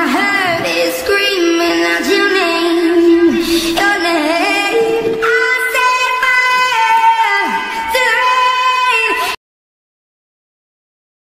I have